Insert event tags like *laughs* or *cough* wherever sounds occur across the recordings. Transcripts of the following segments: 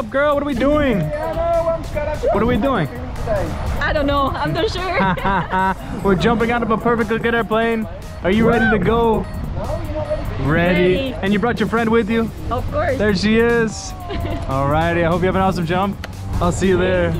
up, girl? What are we doing? What are we doing? I don't know. I'm not sure. *laughs* We're jumping out of a perfectly good airplane. Are you ready to go? Ready. Ready. And you brought your friend with you? of course. There she is. *laughs* Alrighty, I hope you have an awesome jump. I'll see you there.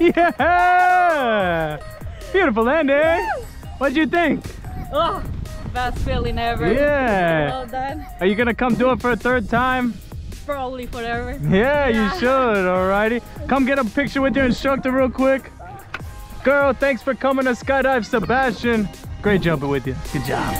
*laughs* Yeah! Beautiful landing. What'd you think? Oh, best feeling ever. Yeah. Well done. Are you gonna come do it for a third time? Probably forever. Yeah, you should, alrighty. Come get a picture with your instructor real quick. Girl, thanks for coming to Skydive Sebastian. Great jumping with you. Good job.